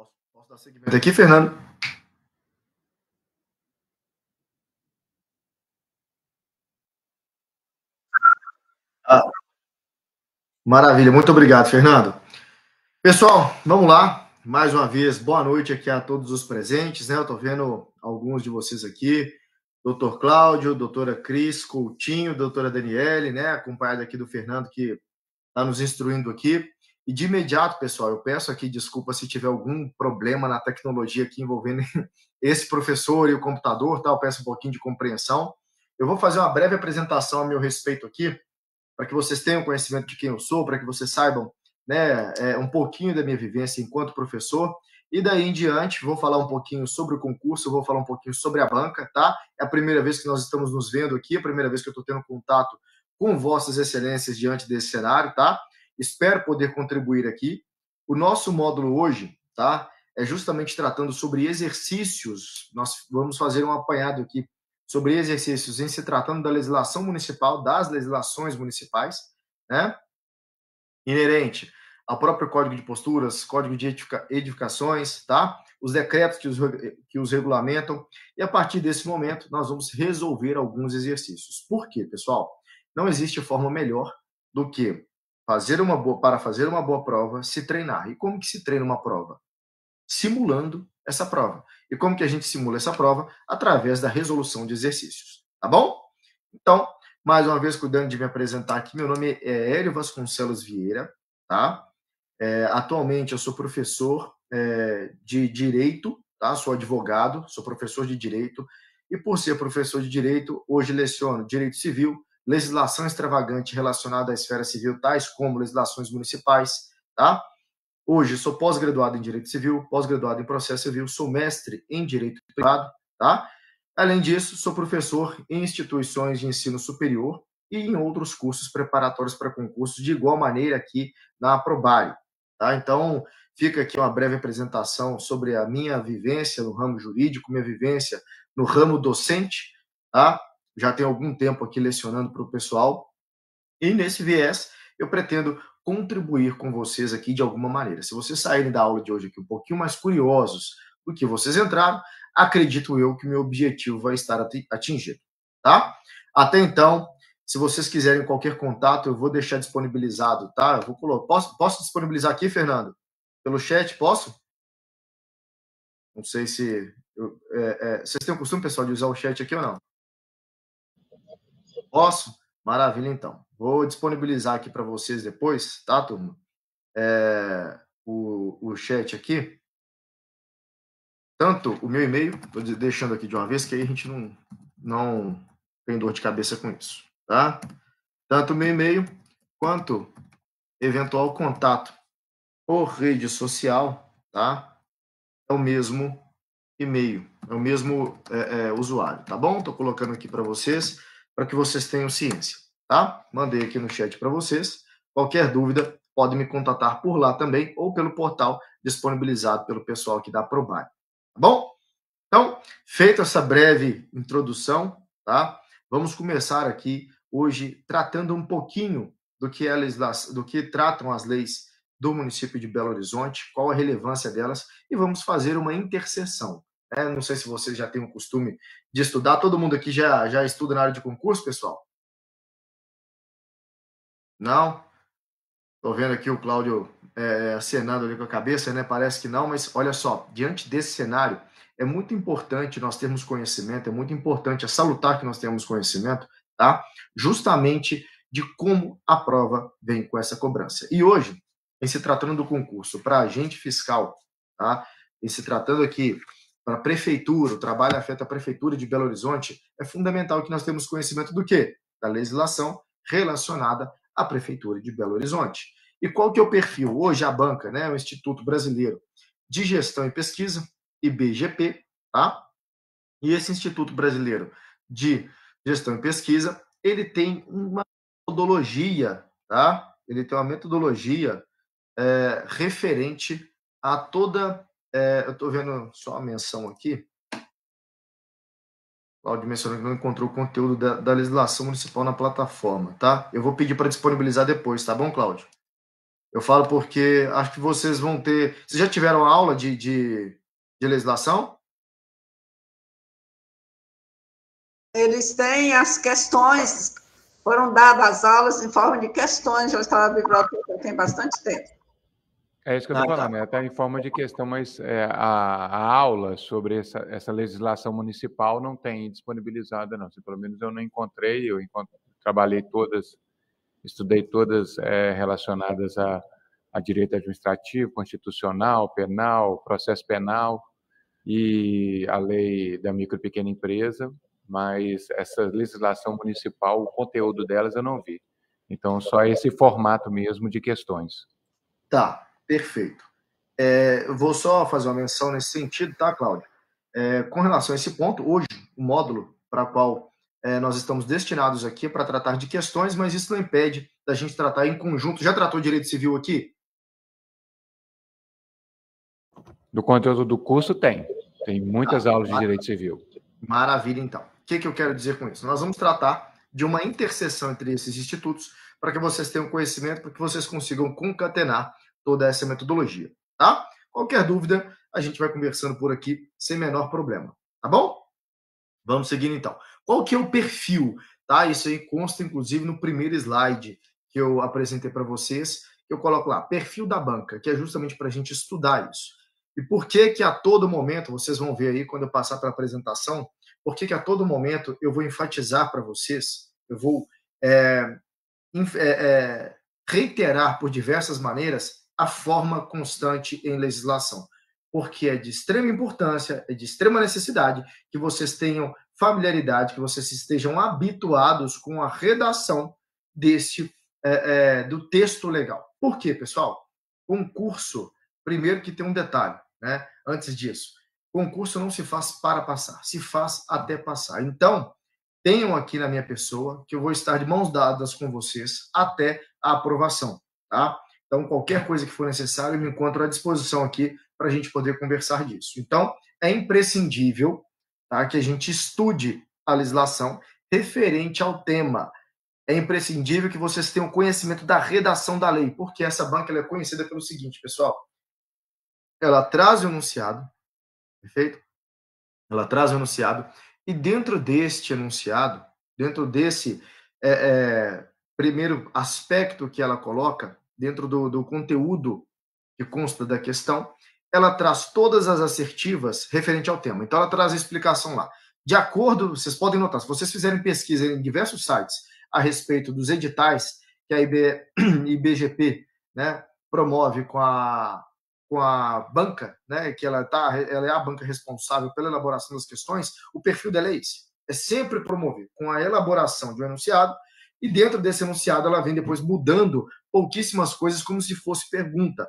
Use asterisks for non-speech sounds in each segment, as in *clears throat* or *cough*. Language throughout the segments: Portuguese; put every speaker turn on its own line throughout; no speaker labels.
Posso, posso dar seguimento aqui, Fernando? Ah, maravilha, muito obrigado, Fernando. Pessoal, vamos lá. Mais uma vez, boa noite aqui a todos os presentes, né? Eu tô vendo alguns de vocês aqui. Doutor Cláudio, doutora Cris Coutinho, doutora Daniele, né? Acompanhado aqui do Fernando, que está nos instruindo aqui. E de imediato, pessoal, eu peço aqui desculpa se tiver algum problema na tecnologia aqui envolvendo *laughs* esse professor e o computador, tá? Eu peço um pouquinho de compreensão. Eu vou fazer uma breve apresentação a meu respeito aqui, para que vocês tenham conhecimento de quem eu sou, para que vocês saibam né, é, um pouquinho da minha vivência enquanto professor. E daí em diante, vou falar um pouquinho sobre o concurso, vou falar um pouquinho sobre a banca, tá? É a primeira vez que nós estamos nos vendo aqui, é a primeira vez que eu estou tendo contato com vossas excelências diante desse cenário, tá? Espero poder contribuir aqui. O nosso módulo hoje, tá? É justamente tratando sobre exercícios. Nós vamos fazer um apanhado aqui sobre exercícios em se tratando da legislação municipal, das legislações municipais, né? Inerente ao próprio Código de Posturas, Código de Edificações, tá? Os decretos que os, que os regulamentam. E a partir desse momento, nós vamos resolver alguns exercícios. Por quê, pessoal? Não existe forma melhor do que fazer uma boa para fazer uma boa prova, se treinar. E como que se treina uma prova? Simulando essa prova. E como que a gente simula essa prova? Através da resolução de exercícios. Tá bom? Então, mais uma vez, cuidando de me apresentar aqui, meu nome é Hélio Vasconcelos Vieira, tá? É, atualmente eu sou professor é, de Direito, tá? Sou advogado, sou professor de Direito, e por ser professor de Direito, hoje leciono Direito Civil, legislação extravagante relacionada à esfera civil, tais como legislações municipais, tá? Hoje sou pós-graduado em Direito Civil, pós-graduado em Processo Civil, sou mestre em Direito Privado, tá? Além disso, sou professor em instituições de ensino superior e em outros cursos preparatórios para concursos, de igual maneira aqui na Aprobare, tá? Então, fica aqui uma breve apresentação sobre a minha vivência no ramo jurídico, minha vivência no ramo docente, tá? Já tenho algum tempo aqui lecionando para o pessoal, e nesse viés eu pretendo contribuir com vocês aqui de alguma maneira. Se vocês saírem da aula de hoje aqui um pouquinho mais curiosos do que vocês entraram, acredito eu que meu objetivo vai estar atingido, tá? Até então, se vocês quiserem qualquer contato, eu vou deixar disponibilizado, tá? Eu vou colocar. Posso, posso disponibilizar aqui, Fernando? Pelo chat, posso? Não sei se. Eu, é, é, vocês têm o costume, pessoal, de usar o chat aqui ou não? Posso? Maravilha, então. Vou disponibilizar aqui para vocês depois, tá, turma? É, o, o chat aqui. Tanto o meu e-mail, estou deixando aqui de uma vez, que aí a gente não, não tem dor de cabeça com isso, tá? Tanto o meu e-mail, quanto eventual contato por rede social, tá? É o mesmo e-mail, é o mesmo é, é, usuário, tá bom? Estou colocando aqui para vocês para que vocês tenham ciência, tá? Mandei aqui no chat para vocês. Qualquer dúvida, pode me contatar por lá também ou pelo portal disponibilizado pelo pessoal aqui da Probar, tá bom? Então, feita essa breve introdução, tá? Vamos começar aqui hoje tratando um pouquinho do que é legislação, do que tratam as leis do município de Belo Horizonte, qual a relevância delas e vamos fazer uma interseção né? Não sei se vocês já têm o costume de estudar. Todo mundo aqui já, já estuda na área de concurso, pessoal? Não? Estou vendo aqui o Cláudio é, acenando ali com a cabeça, né? Parece que não, mas olha só, diante desse cenário, é muito importante nós termos conhecimento, é muito importante, é salutar que nós tenhamos conhecimento, tá? Justamente de como a prova vem com essa cobrança. E hoje, em se tratando do concurso para agente fiscal, tá? Em se tratando aqui para a prefeitura, o trabalho afeta a prefeitura de Belo Horizonte, é fundamental que nós temos conhecimento do quê? Da legislação relacionada à prefeitura de Belo Horizonte. E qual que é o perfil? Hoje a banca, né, o Instituto Brasileiro de Gestão e Pesquisa, IBGP, tá? E esse Instituto Brasileiro de Gestão e Pesquisa, ele tem uma metodologia, tá? Ele tem uma metodologia é, referente a toda é, eu estou vendo só a menção aqui. Claudio mencionou que não encontrou o conteúdo da, da, legislação municipal na plataforma, tá? Eu vou pedir para disponibilizar depois, tá bom, Cláudio? Eu falo porque acho que vocês vão ter. Vocês já tiveram aula de, de, de legislação?
Eles têm as questões, foram dadas aulas em forma de questões, já estava na biblioteca tem bastante tempo.
É isso que eu estou ah, falando, tá. é até em forma de questão, mas é, a, a, aula sobre essa, essa, legislação municipal não tem disponibilizada, não. Se, pelo menos eu não encontrei, eu trabalhei todas, estudei todas é, relacionadas a, a direito administrativo, constitucional, penal, processo penal e a lei da micro e pequena empresa, mas essa legislação municipal, o conteúdo delas eu não vi. Então, só esse formato mesmo de questões.
Tá. Perfeito. É, vou só fazer uma menção nesse sentido, tá, Cláudio? É, com relação a esse ponto, hoje, o módulo para o qual é, nós estamos destinados aqui é para tratar de questões, mas isso não impede da gente tratar em conjunto. Já tratou direito civil aqui?
Do conteúdo do curso tem. Tem muitas ah, aulas de direito civil.
Maravilha, então. O que, que eu quero dizer com isso? Nós vamos tratar de uma interseção entre esses institutos para que vocês tenham conhecimento, para que vocês consigam concatenar toda essa metodologia, tá? Qualquer dúvida, a gente vai conversando por aqui sem menor problema, tá bom? Vamos seguindo então. Qual que é o perfil, tá? Isso aí consta inclusive no primeiro slide que eu apresentei para vocês, eu coloco lá, perfil da banca, que é justamente para a gente estudar isso. E por que que a todo momento, vocês vão ver aí quando eu passar para a apresentação, por que que a todo momento eu vou enfatizar para vocês, eu vou é, é, é, reiterar por diversas maneiras a forma constante em legislação, porque é de extrema importância, é de extrema necessidade que vocês tenham familiaridade, que vocês estejam habituados com a redação deste é, é, do texto legal. Por quê, pessoal? Concurso, primeiro que tem um detalhe, né? Antes disso, concurso não se faz para passar, se faz até passar. Então, tenham aqui na minha pessoa que eu vou estar de mãos dadas com vocês até a aprovação, tá? Então, qualquer coisa que for necessário, eu me encontro à disposição aqui para a gente poder conversar disso. Então, é imprescindível tá, que a gente estude a legislação referente ao tema. É imprescindível que vocês tenham conhecimento da redação da lei, porque essa banca é conhecida pelo seguinte, pessoal. Ela traz o enunciado, perfeito? Ela traz o enunciado, e dentro deste enunciado, dentro desse é, é, primeiro aspecto que ela coloca, dentro do, do conteúdo que consta da questão, ela traz todas as assertivas referente ao tema. Então, ela traz a explicação lá. De acordo, vocês podem notar, se vocês fizerem pesquisa em diversos sites a respeito dos editais que a IB, *clears throat* IBGP né, promove com a, com a banca, né, que ela, tá, ela é a banca responsável pela elaboração das questões, o perfil dela é esse. É sempre promover com a elaboração de um enunciado e dentro desse enunciado ela vem depois mudando pouquíssimas coisas como se fosse pergunta.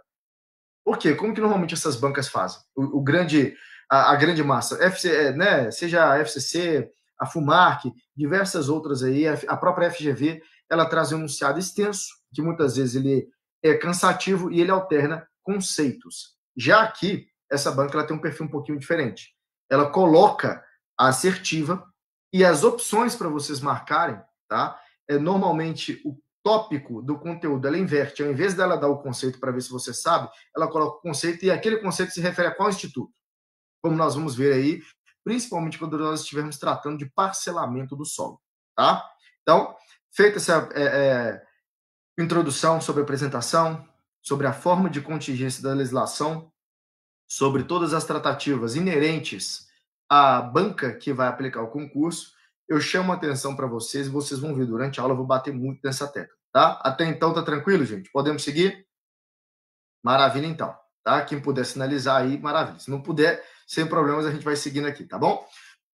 Por quê? Como que normalmente essas bancas fazem? O, o grande, a, a, grande massa, FC, é, né, seja a FCC, a FUMARC, diversas outras aí, a, a própria FGV, ela traz um enunciado extenso, que muitas vezes ele é cansativo e ele alterna conceitos. Já aqui, essa banca ela tem um perfil um pouquinho diferente. Ela coloca a assertiva e as opções para vocês marcarem, tá? é, normalmente o tópico do conteúdo ela inverte. Ao invés dela dar o conceito para ver se você sabe, ela coloca o conceito e aquele conceito se refere a qual instituto. Como nós vamos ver aí, principalmente quando nós estivermos tratando de parcelamento do solo. Tá? Então, feita essa é, é, introdução sobre a apresentação, sobre a forma de contingência da legislação, sobre todas as tratativas inerentes à banca que vai aplicar o concurso, eu chamo a atenção para vocês e vocês vão ver durante a aula, eu vou bater muito nessa tecla, tá? Até então tá tranquilo, gente? Podemos seguir? Maravilha, então, tá? Quem puder sinalizar aí, maravilha. Se não puder, sem problemas, a gente vai seguindo aqui, tá bom?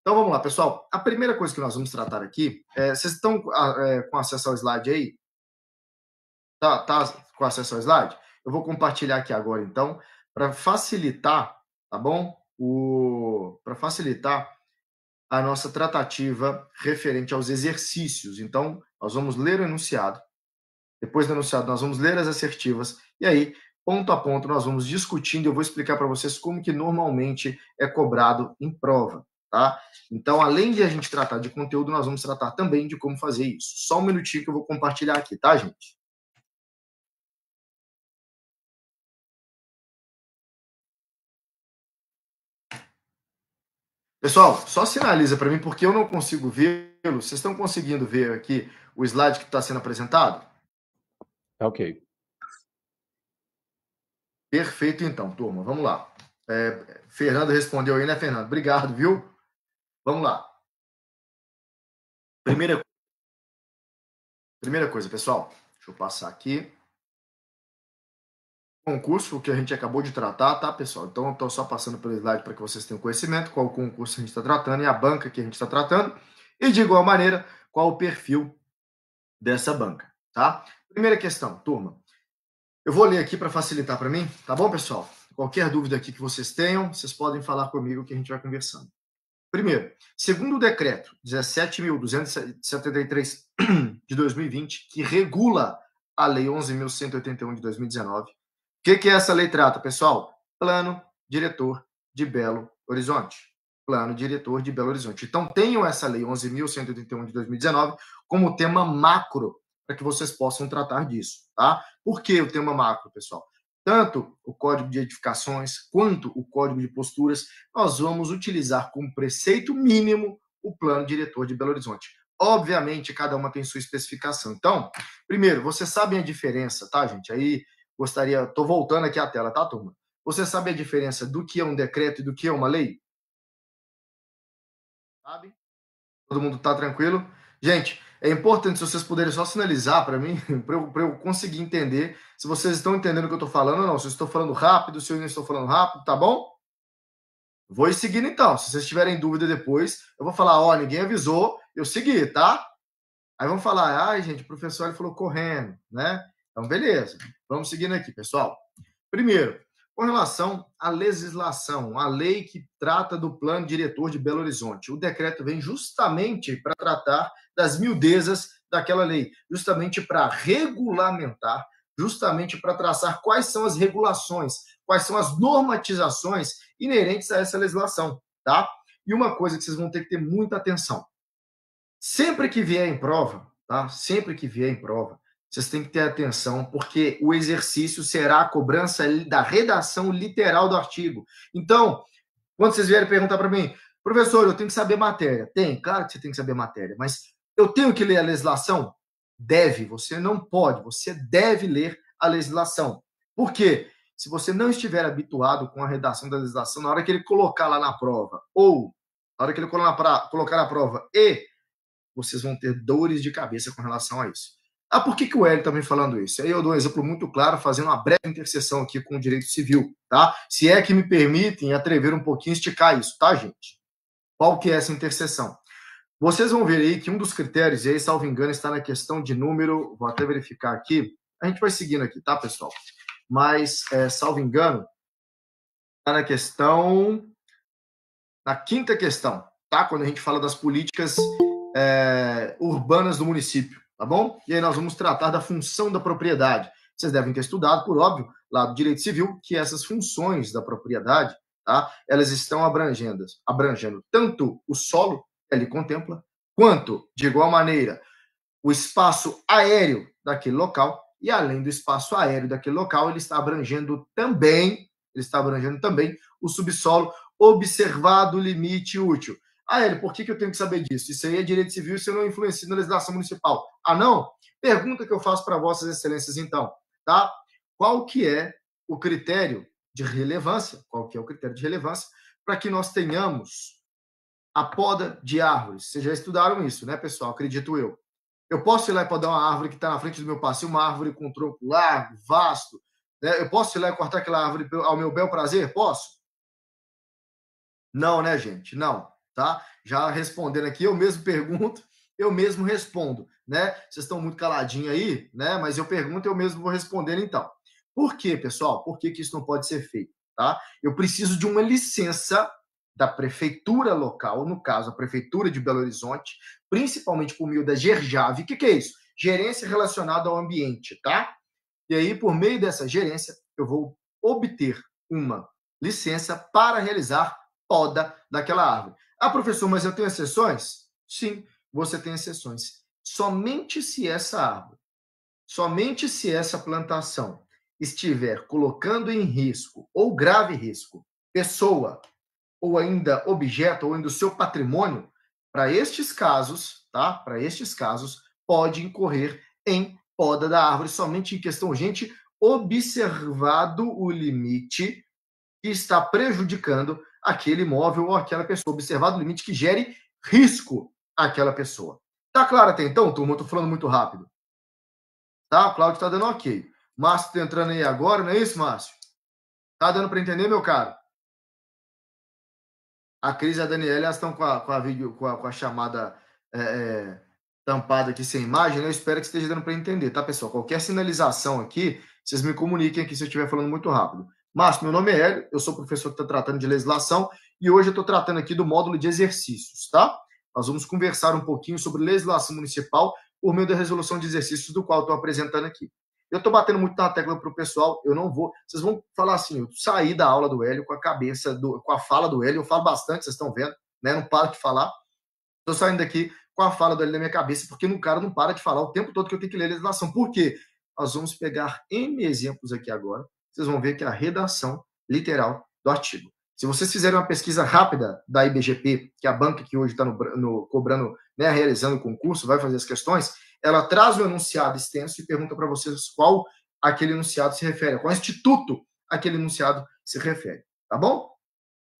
Então vamos lá, pessoal. A primeira coisa que nós vamos tratar aqui, é, vocês estão é, com acesso ao slide aí? Tá, tá com acesso ao slide? Eu vou compartilhar aqui agora, então, para facilitar, tá bom? O para facilitar a nossa tratativa referente aos exercícios. Então, nós vamos ler o enunciado. Depois do enunciado, nós vamos ler as assertivas. E aí, ponto a ponto, nós vamos discutindo. Eu vou explicar para vocês como que normalmente é cobrado em prova. Tá? Então, além de a gente tratar de conteúdo, nós vamos tratar também de como fazer isso. Só um minutinho que eu vou compartilhar aqui, tá, gente? Pessoal, só sinaliza para mim, porque eu não consigo vê-lo. Vocês estão conseguindo ver aqui o slide que está sendo apresentado?
Tá ok.
Perfeito, então, turma. Vamos lá. É, Fernando respondeu aí, né, Fernando? Obrigado, viu? Vamos lá. Primeira, primeira coisa, pessoal. Deixa eu passar aqui. Concurso que a gente acabou de tratar, tá, pessoal? Então, estou só passando pelo slide para que vocês tenham conhecimento qual concurso a gente está tratando e a banca que a gente está tratando. E, de igual maneira, qual o perfil dessa banca, tá? Primeira questão, turma. Eu vou ler aqui para facilitar para mim, tá bom, pessoal? Qualquer dúvida aqui que vocês tenham, vocês podem falar comigo que a gente vai conversando. Primeiro, segundo o decreto 17.273 *clears throat* de 2020, que regula a Lei 11.181 de 2019, o que, que essa lei trata, pessoal? Plano Diretor de Belo Horizonte. Plano Diretor de Belo Horizonte. Então, tenham essa Lei 11.181 de 2019 como tema macro para que vocês possam tratar disso, tá? Por que o tema macro, pessoal? Tanto o código de edificações quanto o código de posturas, nós vamos utilizar como preceito mínimo o plano diretor de Belo Horizonte. Obviamente, cada uma tem sua especificação. Então, primeiro, vocês sabem a diferença, tá, gente? Aí gostaria, tô voltando aqui à tela, tá, turma? Você sabe a diferença do que é um decreto e do que é uma lei? Sabe? Todo mundo tá tranquilo? Gente, é importante se vocês puderem só sinalizar para mim, *laughs* para eu, eu, conseguir entender se vocês estão entendendo o que eu estou falando ou não. Se eu estou falando rápido, se eu não estou falando rápido, tá bom? Vou seguindo então. Se vocês tiverem dúvida depois, eu vou falar: ó, ninguém avisou, eu segui, tá? Aí vão falar: ai, gente, o professor ele falou correndo, né? Então, beleza. Vamos seguindo aqui, pessoal. Primeiro, com relação à legislação, a lei que trata do plano diretor de Belo Horizonte. O decreto vem justamente para tratar das miudezas daquela lei, justamente para regulamentar, justamente para traçar quais são as regulações, quais são as normatizações inerentes a essa legislação, tá? E uma coisa que vocês vão ter que ter muita atenção. Sempre que vier em prova, tá? Sempre que vier em prova, vocês têm que ter atenção, porque o exercício será a cobrança da redação literal do artigo. Então, quando vocês vierem perguntar para mim, professor, eu tenho que saber matéria. Tem, claro que você tem que saber matéria, mas eu tenho que ler a legislação? Deve, você não pode, você deve ler a legislação. Por quê? Se você não estiver habituado com a redação da legislação, na hora que ele colocar lá na prova, ou na hora que ele colocar na prova, e vocês vão ter dores de cabeça com relação a isso. Ah, por que, que o Hélio está me falando isso? Aí eu dou um exemplo muito claro, fazendo uma breve interseção aqui com o direito civil, tá? Se é que me permitem atrever um pouquinho, esticar isso, tá, gente? Qual que é essa interseção? Vocês vão ver aí que um dos critérios, e aí, salvo engano, está na questão de número, vou até verificar aqui, a gente vai seguindo aqui, tá, pessoal? Mas, é, salvo engano, está na questão, na quinta questão, tá? Quando a gente fala das políticas é, urbanas do município tá bom? E aí nós vamos tratar da função da propriedade. Vocês devem ter estudado, por óbvio, lá do direito civil, que essas funções da propriedade, tá? Elas estão abrangendo, abrangendo tanto o solo que ele contempla, quanto, de igual maneira, o espaço aéreo daquele local, e além do espaço aéreo daquele local, ele está abrangendo também, ele está abrangendo também o subsolo, observado limite útil. Ah, Hélio, por que, que eu tenho que saber disso? Isso aí é direito civil, isso não influencia na legislação municipal. Ah, não? Pergunta que eu faço para vossas excelências, então, tá? Qual que é o critério de relevância? Qual que é o critério de relevância para que nós tenhamos a poda de árvores? Vocês já estudaram isso, né, pessoal? Acredito eu. Eu posso ir lá e podar uma árvore que está na frente do meu passeio, uma árvore com tronco largo, vasto. Né? Eu posso ir lá e cortar aquela árvore ao meu bel prazer? Posso? Não, né, gente? Não tá? Já respondendo aqui, eu mesmo pergunto, eu mesmo respondo, né? Vocês estão muito caladinhos aí, né? Mas eu pergunto, eu mesmo vou responder então. Por quê, pessoal? Por que, que isso não pode ser feito, tá? Eu preciso de uma licença da prefeitura local, no caso, a prefeitura de Belo Horizonte, principalmente por meio da GERJAV. O que, que é isso? Gerência relacionada ao ambiente, tá? E aí, por meio dessa gerência, eu vou obter uma licença para realizar poda daquela árvore. Ah, professor, mas eu tenho exceções? Sim, você tem exceções. Somente se essa árvore, somente se essa plantação estiver colocando em risco ou grave risco pessoa ou ainda objeto, ou ainda o seu patrimônio, para estes casos, tá? Para estes casos, pode incorrer em poda da árvore somente em questão urgente, observado o limite que está prejudicando aquele imóvel ou aquela pessoa, observado o limite que gere risco àquela pessoa. Tá claro até então, turma? Eu tô falando muito rápido. Tá? O Claudio tá dando ok. Márcio tá entrando aí agora, não é isso, Márcio? Tá dando para entender, meu caro? A Cris e a Daniela elas estão com a, com a, vídeo, com a, com a chamada é, é, tampada aqui sem imagem. Né? Eu espero que esteja dando para entender, tá, pessoal? Qualquer sinalização aqui, vocês me comuniquem aqui se eu estiver falando muito rápido. Márcio, meu nome é Hélio, eu sou professor que está tratando de legislação e hoje eu estou tratando aqui do módulo de exercícios, tá? Nós vamos conversar um pouquinho sobre legislação municipal por meio da resolução de exercícios do qual estou apresentando aqui. Eu estou batendo muito na tecla para o pessoal, eu não vou. Vocês vão falar assim, eu saí da aula do Hélio com a cabeça, do, com a fala do Hélio, eu falo bastante, vocês estão vendo, né? Não paro de falar. Estou saindo daqui com a fala do Hélio na minha cabeça, porque no cara não para de falar o tempo todo que eu tenho que ler legislação. Por quê? Nós vamos pegar N exemplos aqui agora, vocês vão ver que é a redação literal do artigo. Se vocês fizerem uma pesquisa rápida da IBGP, que é a banca que hoje está no, no, cobrando, né, realizando o concurso, vai fazer as questões, ela traz o enunciado extenso e pergunta para vocês qual aquele enunciado se refere, qual instituto aquele enunciado se refere, tá bom?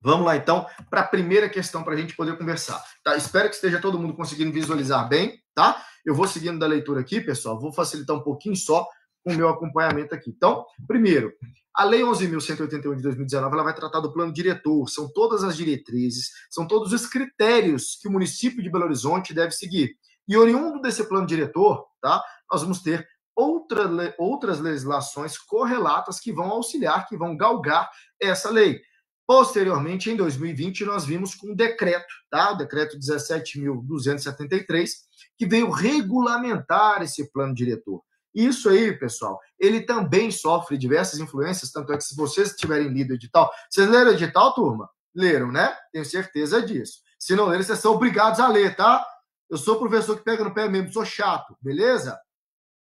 Vamos lá então para a primeira questão para a gente poder conversar. Tá? Espero que esteja todo mundo conseguindo visualizar bem, tá? Eu vou seguindo da leitura aqui, pessoal. Vou facilitar um pouquinho só com o meu acompanhamento aqui. Então, primeiro, a Lei 11.181 de 2019 ela vai tratar do plano diretor, são todas as diretrizes, são todos os critérios que o município de Belo Horizonte deve seguir. E oriundo desse plano diretor, tá, nós vamos ter outra, outras legislações correlatas que vão auxiliar, que vão galgar essa lei. Posteriormente, em 2020, nós vimos com o decreto, tá? o decreto 17.273, que veio regulamentar esse plano diretor. Isso aí, pessoal, ele também sofre diversas influências, tanto é que se vocês tiverem lido o edital, vocês leram o edital, turma? Leram, né? Tenho certeza disso. Se não leram, vocês são obrigados a ler, tá? Eu sou professor que pega no pé mesmo, sou chato, beleza?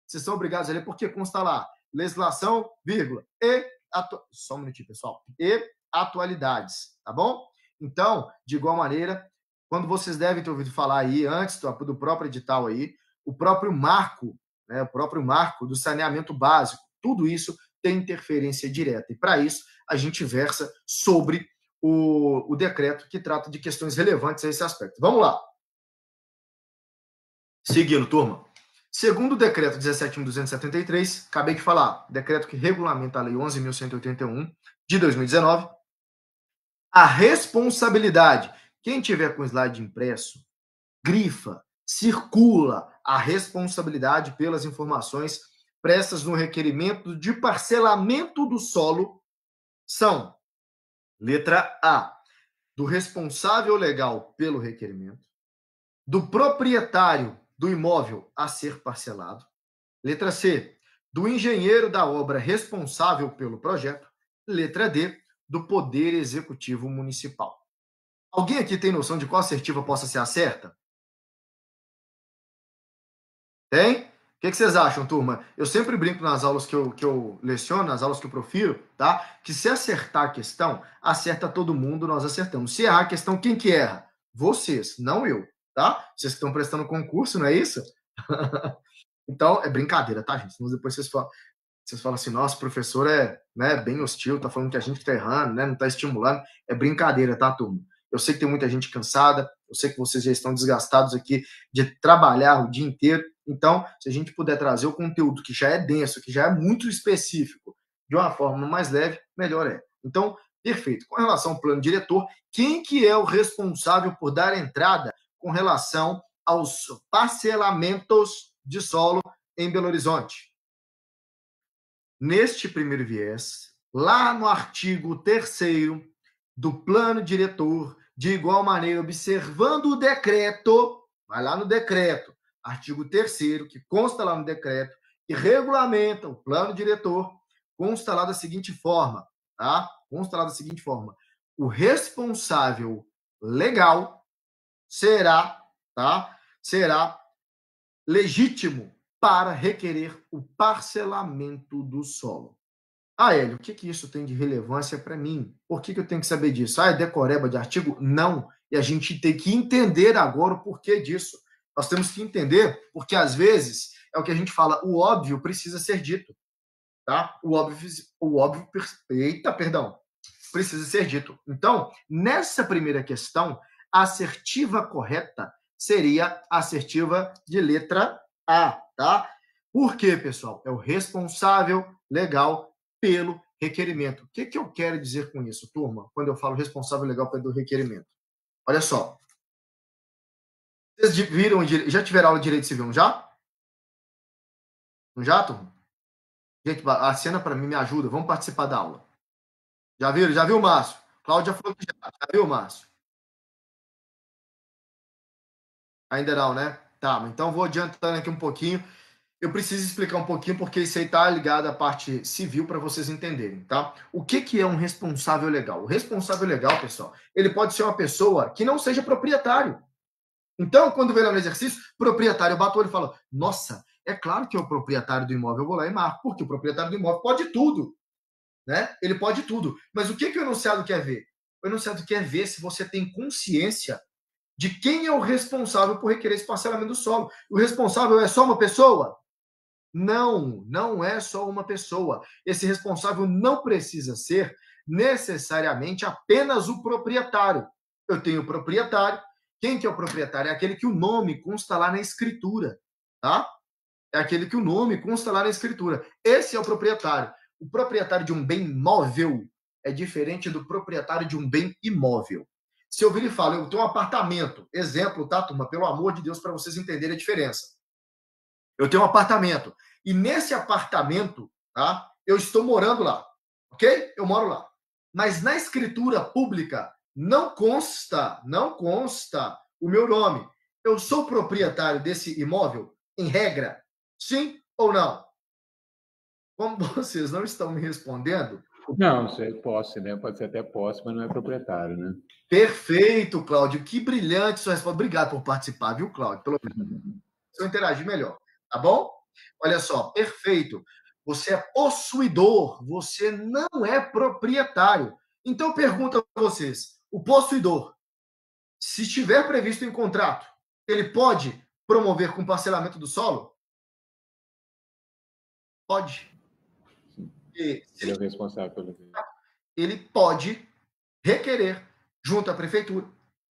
Vocês são obrigados a ler porque consta lá legislação, vírgula, e atu... só um minutinho, pessoal. E atualidades, tá bom? Então, de igual maneira, quando vocês devem ter ouvido falar aí antes do, do próprio edital aí, o próprio marco, né, o próprio marco do saneamento básico, tudo isso tem interferência direta. E para isso, a gente versa sobre o, o decreto que trata de questões relevantes a esse aspecto. Vamos lá. Seguindo, turma. Segundo o decreto 17.273, acabei de falar, decreto que regulamenta a lei 11.181 de 2019, a responsabilidade, quem tiver com slide impresso, grifa, circula a responsabilidade pelas informações prestas no requerimento de parcelamento do solo são letra A, do responsável legal pelo requerimento, do proprietário do imóvel a ser parcelado. Letra C, do engenheiro da obra responsável pelo projeto. Letra D, do Poder Executivo Municipal. Alguém aqui tem noção de qual assertiva possa ser a certa? Tem? O que, vocês acham, turma? Eu sempre brinco nas aulas que eu, que eu leciono, nas aulas que eu profiro, tá? Que se acertar a questão, acerta todo mundo, nós acertamos. Se errar a questão, quem que erra? Vocês, não eu tá? Vocês que estão prestando concurso, não é isso? *laughs* então, é brincadeira, tá, gente? Senão depois vocês falam, vocês falam assim, nossa, o professor é né, bem hostil, tá falando que a gente está errando, né, não está estimulando. É brincadeira, tá, turma? Eu sei que tem muita gente cansada, eu sei que vocês já estão desgastados aqui de trabalhar o dia inteiro. Então, se a gente puder trazer o conteúdo que já é denso, que já é muito específico, de uma forma mais leve, melhor é. Então, perfeito. Com relação ao plano diretor, quem que é o responsável por dar entrada com relação aos parcelamentos de solo em Belo Horizonte. Neste primeiro viés, lá no artigo 3 do plano diretor, de igual maneira, observando o decreto, vai lá no decreto, artigo 3 que consta lá no decreto, que regulamenta o plano diretor, consta lá da seguinte forma, tá? Consta lá da seguinte forma: o responsável legal será, tá? Será legítimo para requerer o parcelamento do solo. Ah, Hélio, o que, que isso tem de relevância para mim? Por que, que eu tenho que saber disso? Ah, é decoreba de artigo? Não. E a gente tem que entender agora o porquê disso. Nós temos que entender, porque às vezes é o que a gente fala, o óbvio precisa ser dito. Tá? O óbvio, o óbvio, eita, perdão, precisa ser dito. Então, nessa primeira questão, a assertiva correta seria a assertiva de letra A, tá? Por quê, pessoal? É o responsável legal pelo requerimento. O que, que eu quero dizer com isso, turma, quando eu falo responsável legal pelo requerimento? Olha só. Vocês viram, já tiveram aula de direito civil, não já? Não já, turma? Gente, a cena para mim me ajuda. Vamos participar da aula. Já viram? Já viu, Márcio? Cláudia falou que já. Já viu, Márcio? Ainda não, né? Tá, então vou adiantando aqui um pouquinho. Eu preciso explicar um pouquinho porque isso aí está ligado à parte civil para vocês entenderem, tá? O que, que é um responsável legal? O responsável legal, pessoal, ele pode ser uma pessoa que não seja proprietário. Então, quando vem lá no exercício, proprietário bate o e fala: Nossa, é claro que é o proprietário do imóvel, eu vou lá e marco, porque o proprietário do imóvel pode tudo. Né? Ele pode tudo. Mas o que, que o enunciado quer ver? O enunciado quer ver se você tem consciência de quem é o responsável por requerer esse parcelamento do solo. O responsável é só uma pessoa? Não, não é só uma pessoa. Esse responsável não precisa ser necessariamente apenas o proprietário. Eu tenho o proprietário. Quem que é o proprietário? É aquele que o nome consta lá na escritura, tá? É aquele que o nome consta lá na escritura. Esse é o proprietário. O proprietário de um bem móvel é diferente do proprietário de um bem imóvel. Se eu vir e falar, eu tenho um apartamento, exemplo, tá, turma? Pelo amor de Deus, para vocês entenderem a diferença. Eu tenho um apartamento. E nesse apartamento, tá? Eu estou morando lá. Ok? Eu moro lá. Mas na escritura pública não consta, não consta o meu nome. Eu sou proprietário desse imóvel, em regra? Sim ou não? Como *laughs* vocês não estão me respondendo,
não, isso é posse, né? Pode ser até posse, mas não é proprietário, né?
Perfeito, Cláudio. Que brilhante sua resposta. Obrigado por participar, viu, Cláudio? Pelo menos *laughs* eu interagir melhor, tá bom? Olha só, perfeito. Você é possuidor, você não é proprietário. Então, pergunta a vocês: o possuidor, se estiver previsto em contrato, ele pode promover com parcelamento do solo? Pode
ele é responsável pelo
ele pode requerer junto à prefeitura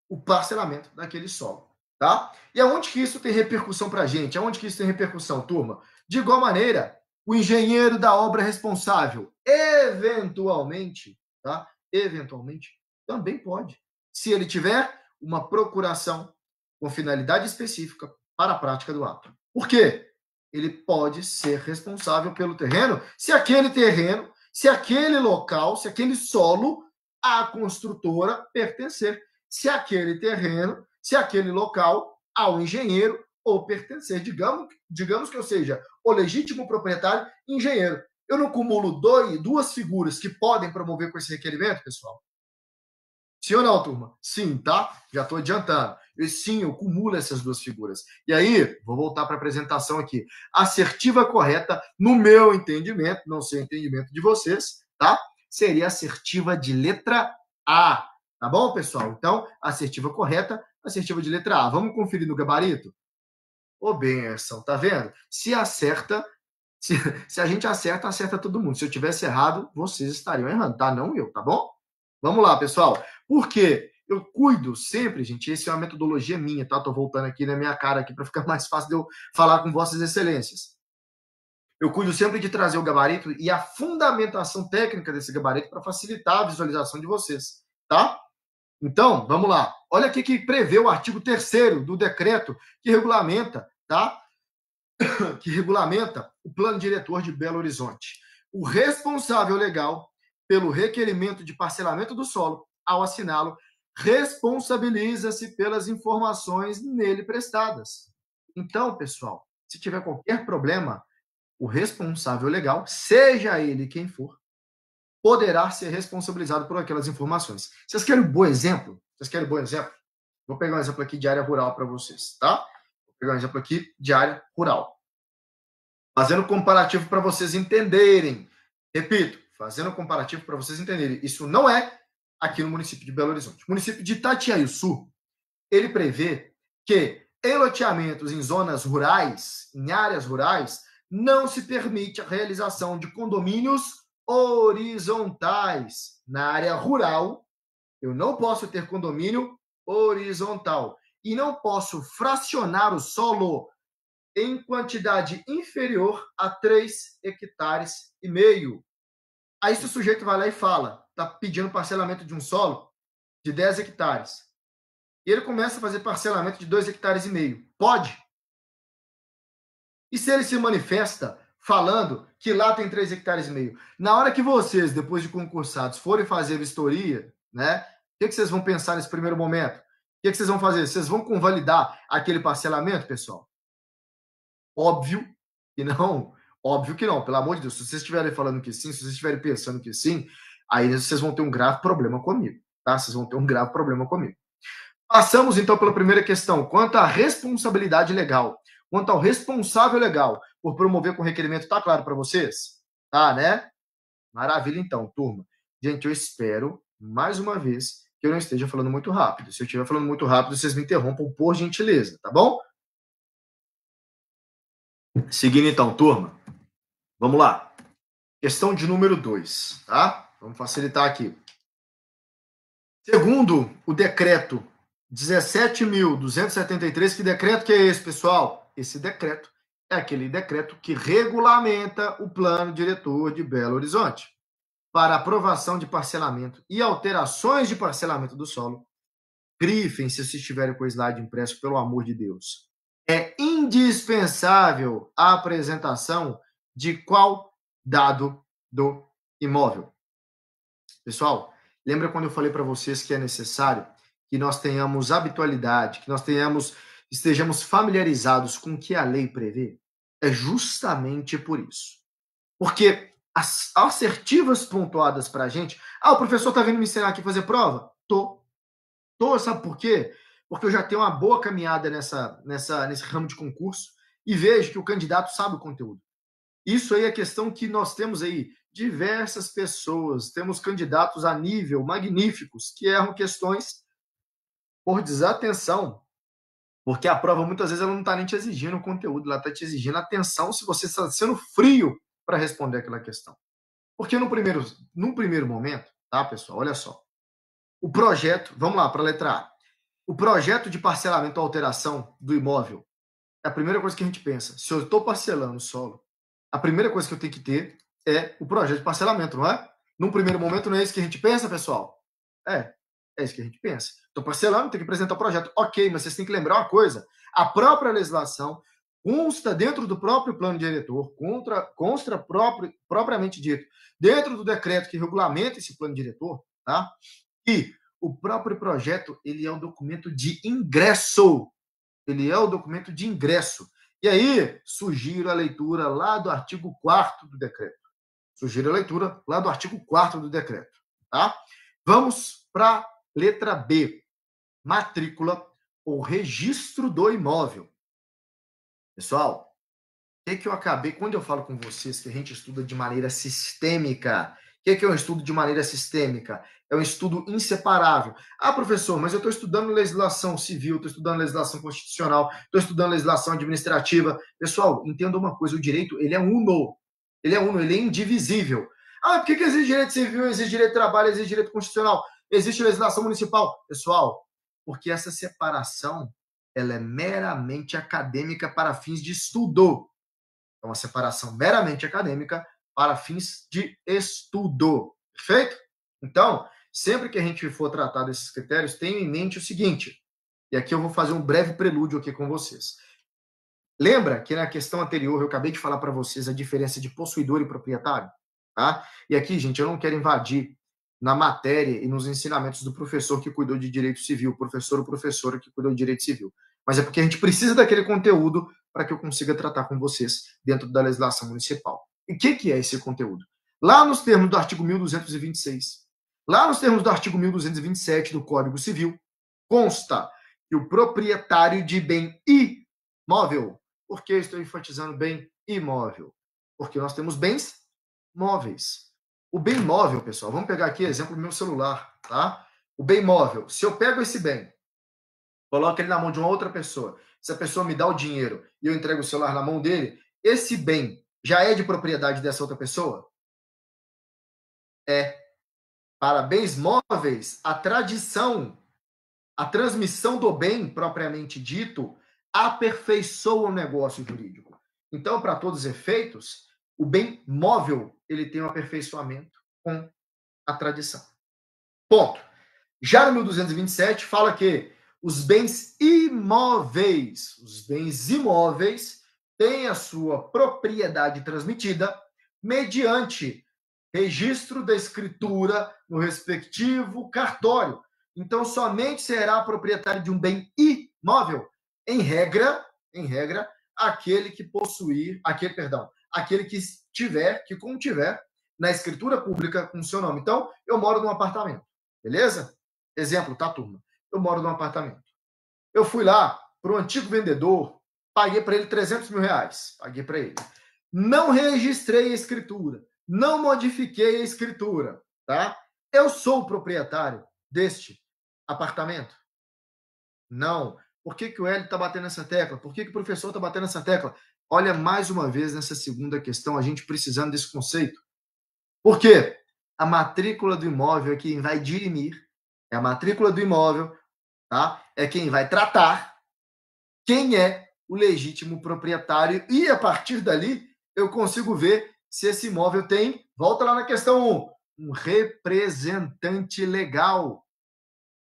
o parcelamento daquele solo, tá? E aonde que isso tem repercussão para a gente? Aonde que isso tem repercussão, turma? De igual maneira, o engenheiro da obra responsável, eventualmente, tá? Eventualmente, também pode, se ele tiver uma procuração com finalidade específica para a prática do ato. Por quê? ele pode ser responsável pelo terreno se aquele terreno, se aquele local, se aquele solo à construtora pertencer, se aquele terreno, se aquele local ao engenheiro ou pertencer, digamos, digamos que eu seja o legítimo proprietário engenheiro. Eu não cumulo dois, duas figuras que podem promover com esse requerimento, pessoal? Sim ou não, turma? Sim, tá? Já estou adiantando. E sim, eu cumulo essas duas figuras. E aí, vou voltar para a apresentação aqui. Assertiva correta, no meu entendimento, não sei o entendimento de vocês, tá? Seria assertiva de letra A. Tá bom, pessoal? Então, assertiva correta, assertiva de letra A. Vamos conferir no gabarito? Ô, benção, tá vendo? Se acerta, *laughs* se, se a gente acerta, acerta todo mundo. Se eu tivesse errado, vocês estariam errando, tá? Não eu, tá bom? Vamos lá, pessoal. Por quê? Eu cuido sempre, gente, essa é uma metodologia minha, tá? Tô voltando aqui na minha cara aqui para ficar *laughs* mais fácil de eu falar com vossas excelências. Eu cuido sempre de trazer o gabarito e a fundamentação técnica desse gabarito para facilitar a visualização de vocês, tá? Então, vamos lá. Olha aqui que prevê o artigo 3 do decreto que regulamenta, tá? *coughs* que regulamenta o plano diretor de Belo Horizonte. O responsável legal pelo requerimento de parcelamento do solo, ao assiná-lo, responsabiliza-se pelas informações nele prestadas. Então, pessoal, se tiver qualquer problema, o responsável legal, seja ele quem for, poderá ser responsabilizado por aquelas informações. Vocês querem um bom exemplo? Vocês querem um bom exemplo? Vou pegar um exemplo aqui de área rural para vocês, tá? Vou pegar um exemplo aqui de área rural. Fazendo comparativo para vocês entenderem. Repito, fazendo comparativo para vocês entenderem, isso não é aqui no município de Belo Horizonte. O município de Itatiaiuçu, ele prevê que em loteamentos em zonas rurais, em áreas rurais, não se permite a realização de condomínios horizontais. Na área rural, eu não posso ter condomínio horizontal e não posso fracionar o solo em quantidade inferior a 3 hectares e meio. Aí se o sujeito vai lá e fala, está pedindo parcelamento de um solo de 10 hectares. E ele começa a fazer parcelamento de 2 hectares e meio. Pode? E se ele se manifesta falando que lá tem 3 hectares e meio? Na hora que vocês, depois de concursados, forem fazer vistoria, né? O que, vocês vão pensar nesse primeiro momento? O que, que vocês vão fazer? Vocês vão convalidar aquele parcelamento, pessoal? Óbvio que não. Óbvio que não, pelo amor de Deus. Se vocês estiverem falando que sim, se vocês estiverem pensando que sim, aí vocês vão ter um grave problema comigo, tá? Vocês vão ter um grave problema comigo. Passamos então pela primeira questão, quanto à responsabilidade legal, quanto ao responsável legal por promover com requerimento, tá claro para vocês? Tá, né? Maravilha então, turma. Gente, eu espero mais uma vez que eu não esteja falando muito rápido. Se eu estiver falando muito rápido, vocês me interrompam por gentileza, tá bom? Seguindo então, turma. Vamos lá. Questão de número 2, tá? Vamos facilitar aqui. Segundo o decreto 17.273, que decreto que é esse, pessoal? Esse decreto é aquele decreto que regulamenta o plano diretor de Belo Horizonte para aprovação de parcelamento e alterações de parcelamento do solo. Grifem se vocês tiverem com o slide impresso, pelo amor de Deus. É indispensável a apresentação de qual dado do imóvel. Pessoal, lembra quando eu falei para vocês que é necessário que nós tenhamos habitualidade, que nós tenhamos estejamos familiarizados com o que a lei prevê? É justamente por isso. Porque as assertivas pontuadas para a gente, ah, o professor está vindo me ensinar aqui fazer prova? Tô. Tô, sabe por quê? Porque eu já tenho uma boa caminhada nessa, nessa, nesse ramo de concurso e vejo que o candidato sabe o conteúdo. Isso aí é questão que nós temos aí diversas pessoas, temos candidatos a nível magníficos que erram questões por desatenção, porque a prova muitas vezes ela não está nem te exigindo o conteúdo, ela está te exigindo atenção se você está sendo frio para responder aquela questão. Porque no primeiro, num primeiro momento, tá, pessoal? Olha só. O projeto, vamos lá para a letra A. O projeto de parcelamento ou alteração do imóvel é a primeira coisa que a gente pensa. Se eu estou parcelando o solo, a primeira coisa que eu tenho que ter é o projeto de parcelamento, não é? Num primeiro momento, não é isso que a gente pensa, pessoal? É, é isso que a gente pensa. Estou parcelando, tenho que apresentar o projeto. Ok, mas vocês têm que lembrar uma coisa: a própria legislação consta dentro do próprio plano diretor, contra, consta próprio, propriamente dito, dentro do decreto que regulamenta esse plano diretor, tá? E o próprio projeto ele é o documento de ingresso. Ele é o documento de ingresso. E aí, sugiro a leitura lá do artigo 4 do decreto. Sugiro a leitura lá do artigo 4 do decreto. Tá? Vamos para Letra B, matrícula ou registro do imóvel. Pessoal, o que, que eu acabei, quando eu falo com vocês que a gente estuda de maneira sistêmica, o que, que é um estudo de maneira sistêmica? É um estudo inseparável. Ah, professor, mas eu estou estudando legislação civil, estou estudando legislação constitucional, estou estudando legislação administrativa. Pessoal, entenda uma coisa: o direito ele é uno. Ele é uno, ele é indivisível. Ah, por que, que existe direito civil, existe direito de trabalho, existe direito constitucional? Existe legislação municipal. Pessoal, porque essa separação ela é meramente acadêmica para fins de estudo. É uma separação meramente acadêmica para fins de estudo. Perfeito? Então, sempre que a gente for tratar desses critérios, tenha em mente o seguinte, e aqui eu vou fazer um breve prelúdio aqui com vocês. Lembra que na questão anterior eu acabei de falar para vocês a diferença de possuidor e proprietário? Tá? E aqui, gente, eu não quero invadir na matéria e nos ensinamentos do professor que cuidou de direito civil, professor ou professora que cuidou de direito civil. Mas é porque a gente precisa daquele conteúdo para que eu consiga tratar com vocês dentro da legislação municipal. E o que, que é esse conteúdo? Lá nos termos do artigo 1226, lá nos termos do artigo 1227 do Código Civil, consta que o proprietário de bem imóvel, por que estou enfatizando bem imóvel? Porque nós temos bens móveis. O bem móvel, pessoal, vamos pegar aqui exemplo do meu celular, tá? O bem móvel, se eu pego esse bem, coloco ele na mão de uma outra pessoa, se a pessoa me dá o dinheiro e eu entrego o celular na mão dele, esse bem já é de propriedade dessa outra pessoa? É. Para bens móveis, a tradição, a transmissão do bem propriamente dito, aperfeiçoa o negócio jurídico. Então, para todos os efeitos, o bem móvel ele tem um aperfeiçoamento com a tradição. Ponto. Já no 1227 fala que os bens imóveis, os bens imóveis têm a sua propriedade transmitida mediante registro da escritura no respectivo cartório. Então, somente será proprietário de um bem imóvel, em regra, em regra, aquele que possuir, aquele, perdão, aquele que tiver, que contiver na escritura pública com seu nome. Então, eu moro num apartamento, beleza? Exemplo, tá, turma? Eu moro num apartamento. Eu fui lá para o antigo vendedor, paguei para ele 300 mil reais. Paguei para ele. Não registrei a escritura, não modifiquei a escritura, tá? Eu sou o proprietário deste apartamento? Não. Por que, que o Hélio está batendo nessa tecla? Por que, que o professor está batendo nessa tecla? Olha, mais uma vez, nessa segunda questão, a gente precisando desse conceito. Por quê? A matrícula do imóvel é quem vai dirimir, é a matrícula do imóvel, tá? É quem vai tratar quem é o legítimo proprietário e a partir dali eu consigo ver se esse imóvel tem, volta lá na questão 1, um representante legal.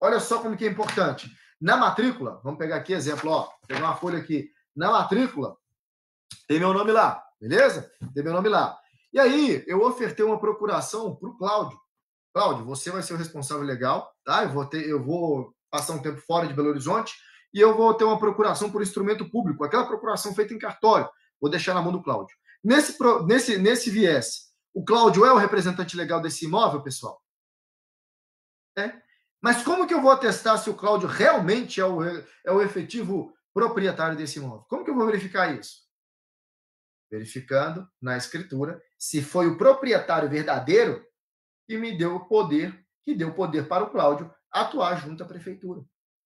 Olha só como que é importante. Na matrícula, vamos pegar aqui exemplo, ó, pegar uma folha aqui. Na matrícula, tem meu nome lá, beleza? Tem meu nome lá. E aí, eu ofertei uma procuração para o Cláudio. Cláudio, você vai ser o responsável legal, tá? Eu vou, ter, eu vou passar um tempo fora de Belo Horizonte e eu vou ter uma procuração por instrumento público, aquela procuração feita em cartório. Vou deixar na mão do Cláudio. Nesse, nesse, nesse viés, o Cláudio é o representante legal desse imóvel, pessoal? É. Mas como que eu vou atestar se o Cláudio realmente é o, é o efetivo proprietário desse imóvel? Como que eu vou verificar isso? Verificando na escritura se foi o proprietário verdadeiro que me deu o poder, que deu poder para o Cláudio atuar junto à prefeitura.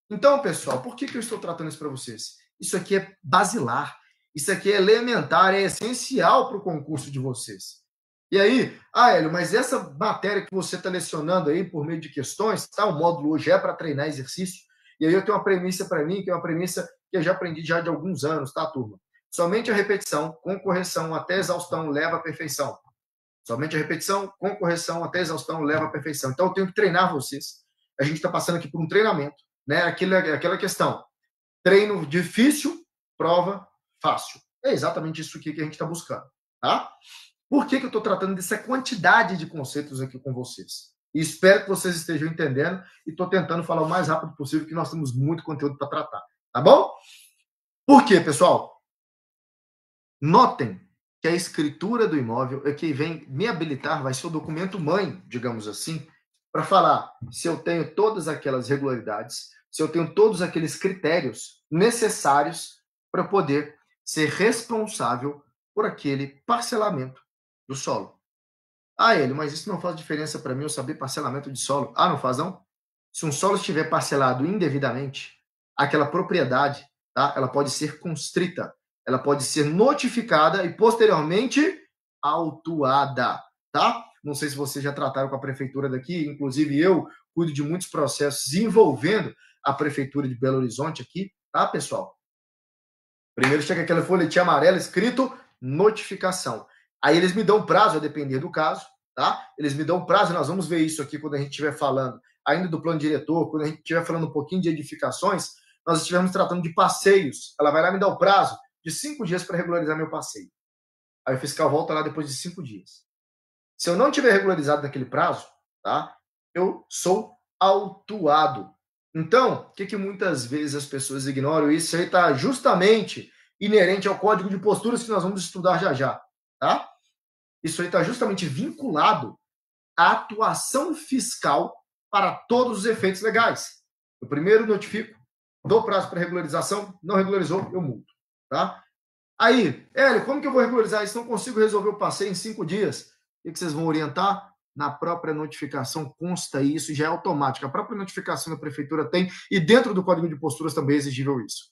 Então, pessoal, por que, que eu estou tratando isso para vocês? Isso aqui é basilar, isso aqui é elementar, é essencial para o concurso de vocês. E aí, ah, Hélio, mas essa matéria que você está lecionando aí por meio de questões, tá? O módulo hoje é para treinar exercício. E aí eu tenho uma premissa para mim, que é uma premissa que eu já aprendi já de alguns anos, tá, turma? Somente a repetição com correção até exaustão leva à perfeição. Somente a repetição com correção até exaustão leva à perfeição. Então eu tenho que treinar vocês. A gente está passando aqui por um treinamento, né? Aquilo, aquela questão. Treino difícil, prova fácil. É exatamente isso aqui que a gente está buscando, tá? Por que, que eu estou tratando dessa quantidade de conceitos aqui com vocês? E espero que vocês estejam entendendo e estou tentando falar o mais rápido possível, que nós temos muito conteúdo para tratar. Tá bom? Por quê, pessoal? Notem que a escritura do imóvel é que vem me habilitar, vai ser o documento mãe, digamos assim, para falar se eu tenho todas aquelas regularidades, se eu tenho todos aqueles critérios necessários para poder ser responsável por aquele parcelamento do solo. Ah, ele, mas isso não faz diferença para mim eu saber parcelamento de solo. Ah, não faz não? Se um solo estiver parcelado indevidamente, aquela propriedade, tá? Ela pode ser constrita, ela pode ser notificada e posteriormente autuada, tá? Não sei se vocês já trataram com a prefeitura daqui, inclusive eu cuido de muitos processos envolvendo a prefeitura de Belo Horizonte aqui, tá, pessoal? Primeiro chega aquela folhetinha amarela escrito notificação. Aí eles me dão prazo, a depender do caso, tá? Eles me dão prazo, nós vamos ver isso aqui quando a gente estiver falando ainda do plano diretor, quando a gente estiver falando um pouquinho de edificações, nós estivermos tratando de passeios. Ela vai lá me dar o prazo de cinco dias para regularizar meu passeio. Aí o fiscal volta lá depois de cinco dias. Se eu não tiver regularizado naquele prazo, tá? Eu sou autuado. Então, o que, que muitas vezes as pessoas ignoram? Isso aí está justamente inerente ao código de posturas que nós vamos estudar já já, tá? Isso aí está justamente vinculado à atuação fiscal para todos os efeitos legais. Eu primeiro notifico, dou prazo para regularização, não regularizou, eu multo. Tá? Aí, Hélio, como que eu vou regularizar isso? Não consigo resolver o passeio em cinco dias. O que vocês vão orientar? Na própria notificação consta isso, já é automático. A própria notificação da prefeitura tem, e dentro do Código de Posturas também é exigível isso.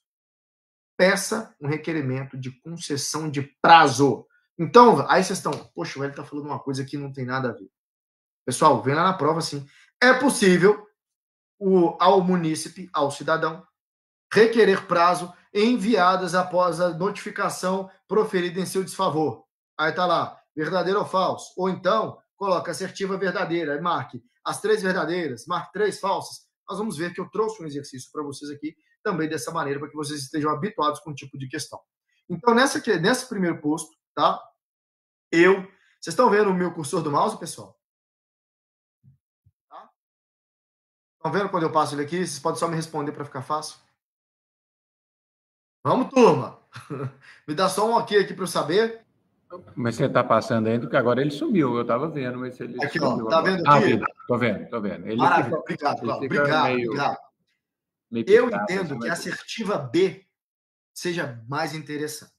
Peça um requerimento de concessão de prazo. Então, aí vocês estão, poxa, o Hélio está falando uma coisa que não tem nada a ver. Pessoal, vem lá na prova, sim. É possível o, ao munícipe, ao cidadão, requerer prazo enviadas após a notificação proferida em seu desfavor. Aí tá lá, verdadeiro ou falso. Ou então, coloca assertiva verdadeira, aí marque as três verdadeiras, marque três falsas. Nós vamos ver que eu trouxe um exercício para vocês aqui também dessa maneira, para que vocês estejam habituados com o tipo de questão. Então, nessa, nesse primeiro posto, tá? Eu. Vocês estão vendo o meu cursor do mouse, pessoal? Tá? Estão vendo quando eu passo ele aqui? Vocês podem só me responder para ficar fácil? Vamos, turma! *laughs* Me dá só um ok aqui para eu saber.
Mas você está passando ainda, porque agora ele sumiu. Eu estava vendo, mas ele
aqui,
sumiu.
Ó, tá vendo aqui? Ah,
tô vendo, tô vendo.
Ele Maravilha, fica, obrigado, ele obrigado, meio, obrigado. Meio eu entendo que a assertiva B seja mais interessante.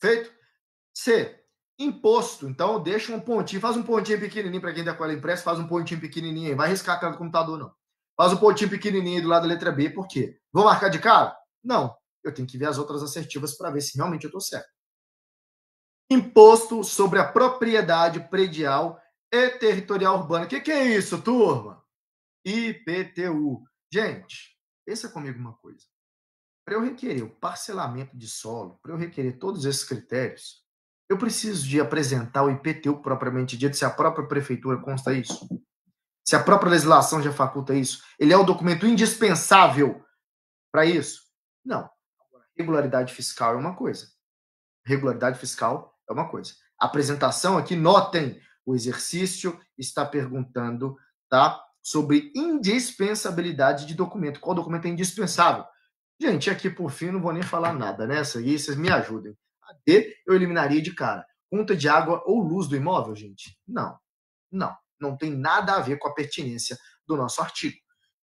Perfeito? C. Imposto. Então, deixa um pontinho, faz um pontinho pequenininho para quem está com ela impressa, faz um pontinho pequenininho aí. Vai riscar a cara do computador, não. Faz um pontinho pequenininho aí do lado da letra B, por quê? Vou marcar de cara? Não eu tenho que ver as outras assertivas para ver se realmente eu estou certo. Imposto sobre a propriedade predial e territorial urbana. O que, que é isso, turma? IPTU. Gente, pensa comigo uma coisa. Para eu requerer o parcelamento de solo, para eu requerer todos esses critérios, eu preciso de apresentar o IPTU propriamente dito, se a própria prefeitura consta isso. Se a própria legislação já faculta isso. Ele é o documento indispensável para isso? Não. Regularidade fiscal é uma coisa. Regularidade fiscal é uma coisa. Apresentação aqui, notem, o exercício está perguntando, tá? Sobre indispensabilidade de documento. Qual documento é indispensável? Gente, aqui por fim não vou nem falar nada nessa aí, vocês me ajudem. A D eu eliminaria de cara. Conta de água ou luz do imóvel, gente? Não. Não. Não tem nada a ver com a pertinência do nosso artigo.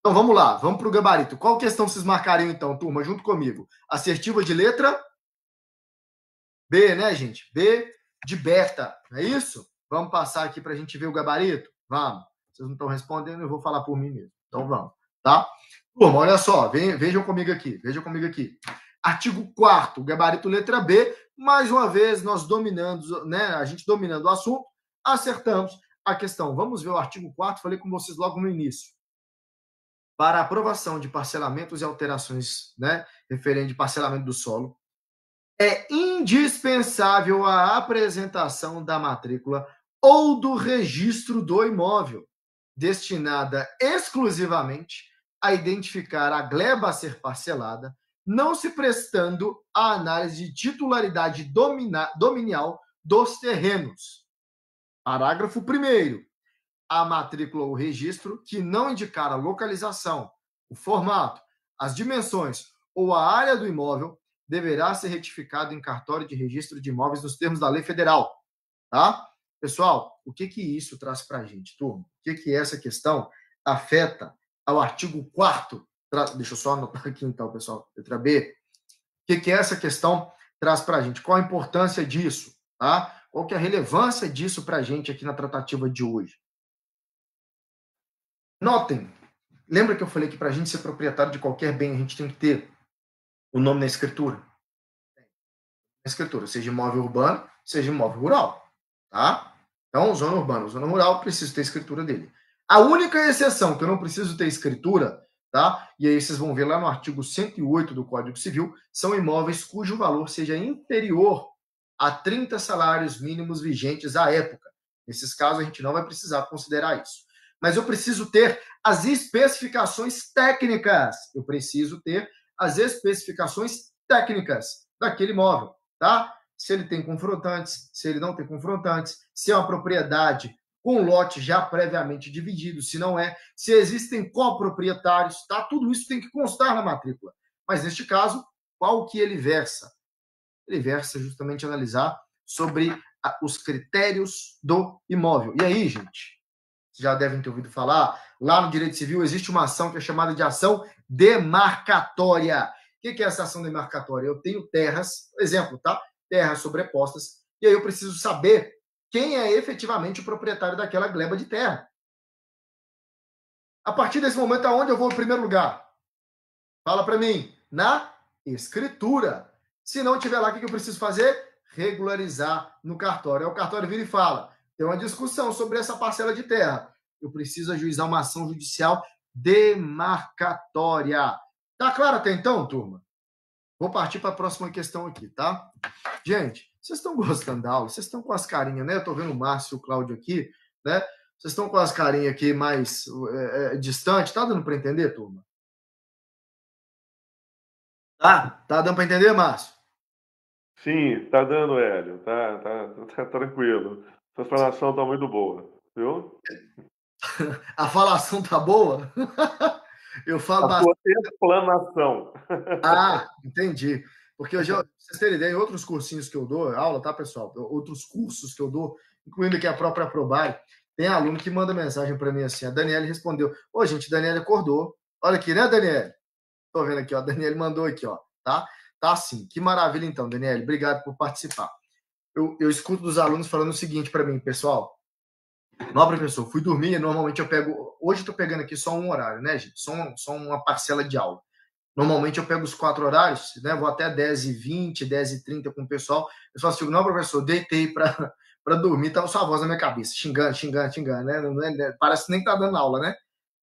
Então vamos lá, vamos para o gabarito. Qual questão vocês marcariam então, turma, junto comigo? Assertiva de letra B, né, gente? B de beta, não é isso? Vamos passar aqui para a gente ver o gabarito? Vamos. Vocês não estão respondendo, eu vou falar por mim mesmo. Então vamos, tá? Turma, olha só, vejam comigo aqui, vejam comigo aqui. Artigo 4 gabarito letra B. Mais uma vez, nós dominando, né? A gente dominando o assunto, acertamos a questão. Vamos ver o artigo 4 falei com vocês logo no início para aprovação de parcelamentos e alterações, né, referente de parcelamento do solo, é indispensável a apresentação da matrícula ou do registro do imóvel, destinada exclusivamente a identificar a gleba a ser parcelada, não se prestando à análise de titularidade dominial dos terrenos. Parágrafo 1 a matrícula ou registro que não indicar a localização, o formato, as dimensões ou a área do imóvel deverá ser retificado em cartório de registro de imóveis nos termos da lei federal, tá? Pessoal, o que que isso traz para a gente, turma? O que que essa questão afeta ao artigo 4 Deixa eu só anotar aqui então, pessoal, letra B. O que que essa questão traz para a gente? Qual a importância disso, tá? Qual que é a relevância disso para a gente aqui na tratativa de hoje? Notem, lembra que eu falei que para a gente ser proprietário de qualquer bem, a gente tem que ter o nome na escritura? Na escritura, seja imóvel urbano, seja imóvel rural. Tá? Então, zona urbana, zona rural, preciso ter a escritura dele. A única exceção que eu não preciso ter escritura, tá? E aí vocês vão ver lá no artigo 108 do Código Civil, são imóveis cujo valor seja inferior a 30 salários mínimos vigentes à época. Nesses casos, a gente não vai precisar considerar isso mas eu preciso ter as especificações técnicas. Eu preciso ter as especificações técnicas daquele imóvel, tá? Se ele tem confrontantes, se ele não tem confrontantes, se é uma propriedade com lote já previamente dividido, se não é, se existem coproprietários, tá? Tudo isso tem que constar na matrícula. Mas neste caso, qual que ele versa? Ele versa justamente analisar sobre os critérios do imóvel. E aí, gente, já devem ter ouvido falar, lá no direito civil existe uma ação que é chamada de ação demarcatória. O que é essa ação demarcatória? Eu tenho terras, exemplo, tá? Terras sobrepostas, e aí eu preciso saber quem é efetivamente o proprietário daquela gleba de terra. A partir desse momento, aonde eu vou em primeiro lugar? Fala para mim. Na escritura. Se não tiver lá, o que eu preciso fazer? Regularizar no cartório. Aí o cartório vira e fala: tem uma discussão sobre essa parcela de terra. Eu preciso ajuizar uma ação judicial demarcatória. Tá claro até então, turma? Vou partir para a próxima questão aqui, tá? Gente, vocês estão gostando da aula? Vocês estão com as carinhas, né? Eu tô vendo o Márcio e o Cláudio aqui, né? Vocês estão com as carinhas aqui mais é, é, distante. Tá dando para entender, turma? Tá? Tá dando para entender, Márcio?
Sim, tá dando, Hélio. Tá, tá, tá tranquilo. Sua explanação tá muito boa, viu? *laughs*
A falação tá boa? *laughs* Eu falo
a bastante. explanação. *laughs*
Ah, entendi. Porque eu já, vocês terem ideia, em outros cursinhos que eu dou, aula, tá, pessoal? Outros cursos que eu dou, incluindo aqui a própria Probai, tem aluno que manda mensagem para mim assim: a Daniela respondeu. Ô, gente, Daniela acordou. Olha aqui, né, Daniela? Tô vendo aqui, ó. A Daniela mandou aqui, ó. Tá? Tá assim. Que maravilha, então, Daniela. Obrigado por participar. Eu, eu escuto dos alunos falando o seguinte para mim, pessoal. Nobre pessoa, fui dormir, normalmente eu pego. Hoje tô pegando aqui só um horário, né, gente? Só, só uma parcela de aula. Normalmente eu pego os quatro horários, né? Vou até 10h20, 10h30 com o pessoal. Eu falo assim, não, professor, deitei para *laughs* dormir, tava sua voz na minha cabeça, xingando, xingando, xingando, né? É, parece nem que tá dando aula, né?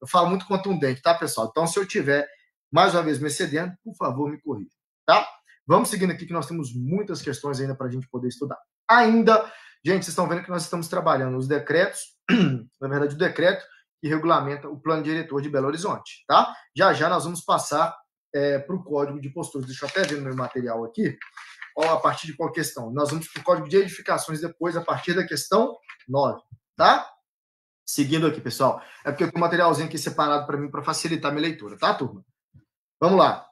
Eu falo muito contundente, tá, pessoal? Então, se eu tiver mais uma vez me excedendo, por favor, me corrija, tá? Vamos seguindo aqui que nós temos muitas questões ainda para a gente poder estudar. Ainda, gente, vocês estão vendo que nós estamos trabalhando os decretos, *clears throat* na verdade, o decreto que regulamenta o plano diretor de Belo Horizonte, tá? Já já nós vamos passar é, para o código de posturas. Deixa eu até ver no meu material aqui, ó, a partir de qual questão. Nós vamos para o código de edificações depois, a partir da questão 9, tá? Seguindo aqui, pessoal. É porque eu tenho um materialzinho aqui separado para mim para facilitar minha leitura, tá, turma? Vamos lá.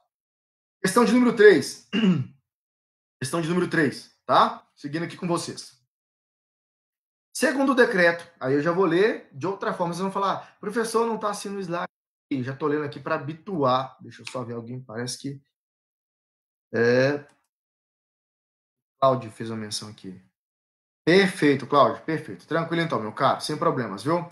Questão de número 3. *clears throat* Questão de número 3, tá? Seguindo aqui com vocês. Segundo o decreto, aí eu já vou ler de outra forma. Vocês vão falar, professor, não está assim no slide. Já estou lendo aqui para habituar. Deixa eu só ver alguém, parece que. É... Cláudio fez uma menção aqui. Perfeito, Cláudio, perfeito. Tranquilo então, meu caro, sem problemas, viu?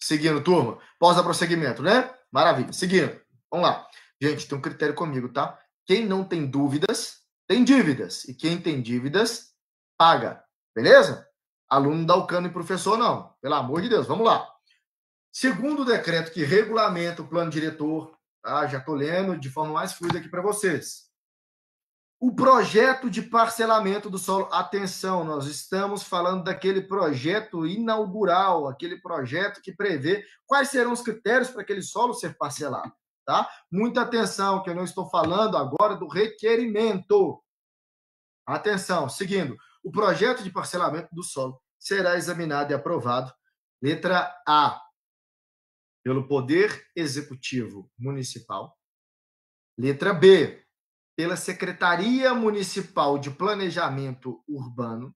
Seguindo, turma. Pausa prosseguimento, né? Maravilha. Seguindo. Vamos lá. Gente, tem um critério comigo, tá? Quem não tem dúvidas, tem dívidas. E quem tem dívidas, paga. Beleza? Aluno dá o cano e professor não. Pelo amor de Deus, vamos lá. Segundo o decreto que regulamenta o plano diretor, tá? já estou lendo de forma mais fluida aqui para vocês. O projeto de parcelamento do solo. Atenção, nós estamos falando daquele projeto inaugural, aquele projeto que prevê quais serão os critérios para aquele solo ser parcelado tá? Muita atenção, que eu não estou falando agora do requerimento. Atenção, seguindo. O projeto de parcelamento do solo será examinado e aprovado. Letra A. Pelo Poder Executivo Municipal. Letra B. Pela Secretaria Municipal de Planejamento Urbano.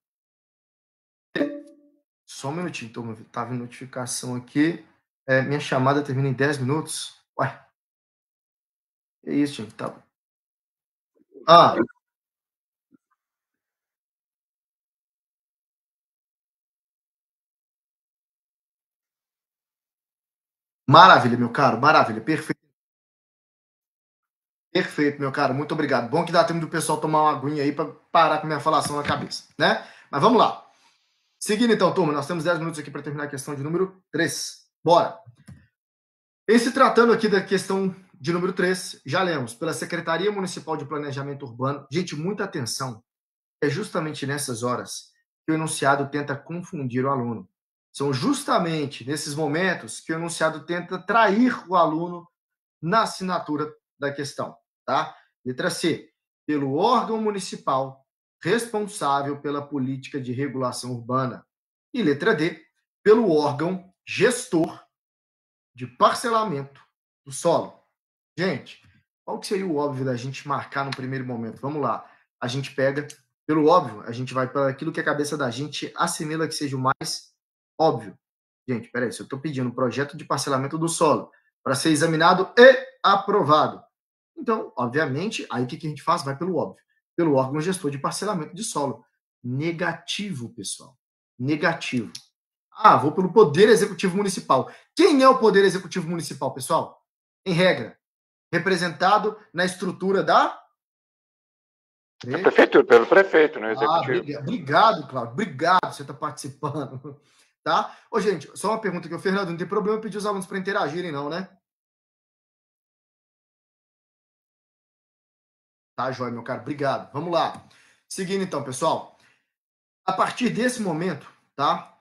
Só um minutinho, estava em notificação aqui. É, minha chamada termina em 10 minutos. Ué, é isso, gente. Tá. Ah. Maravilha, meu caro. Maravilha. Perfeito. Perfeito, meu caro. Muito obrigado. Bom que dá tempo do pessoal tomar uma aguinha aí para parar com minha falação na cabeça, né? Mas vamos lá. Seguindo então, turma, nós temos 10 minutos aqui para terminar a questão de número 3. Bora. Em se tratando aqui da questão de número 3, já lemos, pela Secretaria Municipal de Planejamento Urbano. Gente, muita atenção. É justamente nessas horas que o enunciado tenta confundir o aluno. São justamente nesses momentos que o enunciado tenta trair o aluno na assinatura da questão, tá? Letra C, pelo órgão municipal responsável pela política de regulação urbana. E letra D, pelo órgão gestor de parcelamento do solo. Gente, qual que seria o óbvio da gente marcar no primeiro momento? Vamos lá. A gente pega pelo óbvio, a gente vai para aquilo que a cabeça da gente assimila que seja o mais óbvio. Gente, peraí, se eu estou pedindo um projeto de parcelamento do solo para ser examinado e aprovado. Então, obviamente, aí o que, que a gente faz? Vai pelo óbvio. Pelo órgão gestor de parcelamento de solo. Negativo, pessoal. negativo. Ah, vou pelo Poder Executivo Municipal. Quem é o Poder Executivo Municipal, pessoal? Em regra, representado na estrutura da.
Prefeitura, pelo prefeito, né?
Executivo. Ah, obrigado, Cláudio. Obrigado você está participando. *laughs* Tá? Ô, gente, só uma pergunta aqui. O Fernando, não tem problema pedir os alunos para interagirem, não, né? Tá, Jóia, meu caro. Obrigado. Vamos lá. Seguindo então, pessoal. A partir desse momento, tá?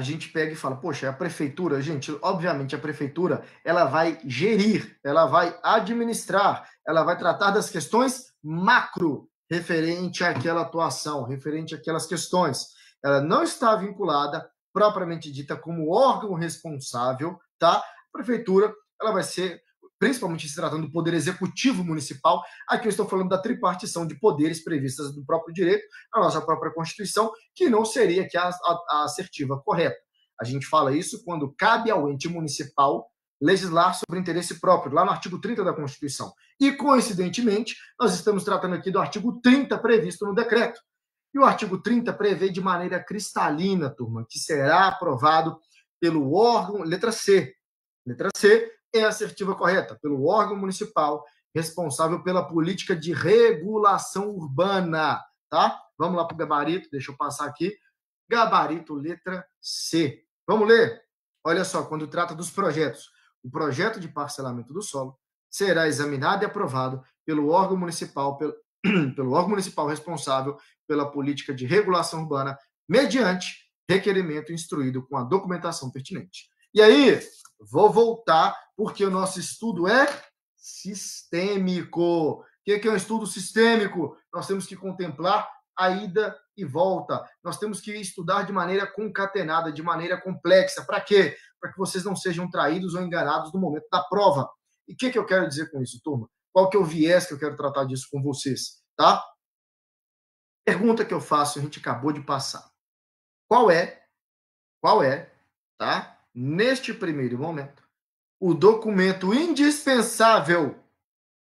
A gente pega e fala, poxa, a prefeitura, gente, obviamente a prefeitura, ela vai gerir, ela vai administrar, ela vai tratar das questões macro referente àquela atuação, referente àquelas questões. Ela não está vinculada propriamente dita como órgão responsável, tá? A prefeitura, ela vai ser principalmente se tratando do poder executivo municipal. Aqui eu estou falando da tripartição de poderes previstas no próprio direito, na nossa própria Constituição, que não seria aqui a, a, a assertiva correta. A gente fala isso quando cabe ao ente municipal legislar sobre interesse próprio, lá no artigo 30 da Constituição. E, coincidentemente, nós estamos tratando aqui do artigo 30 previsto no decreto. E o artigo 30 prevê de maneira cristalina, turma, que será aprovado pelo órgão, letra C. Letra C, é assertiva correta, pelo órgão municipal responsável pela política de regulação urbana, tá? Vamos lá para o gabarito, deixa eu passar aqui. Gabarito, letra C. Vamos ler? Olha só, quando trata dos projetos, o projeto de parcelamento do solo será examinado e aprovado pelo órgão municipal, pelo, *clears throat* pelo órgão municipal responsável pela política de regulação urbana, mediante requerimento instruído com a documentação pertinente. E aí, vou voltar porque o nosso estudo é sistêmico. O que é um estudo sistêmico? Nós temos que contemplar a ida e volta. Nós temos que estudar de maneira concatenada, de maneira complexa. Para quê? Para que vocês não sejam traídos ou enganados no momento da prova. E o que, que eu quero dizer com isso, turma? Qual que é o viés que eu quero tratar disso com vocês, tá? Pergunta que eu faço, a gente acabou de passar. Qual é, qual é, tá? Neste primeiro momento, o documento indispensável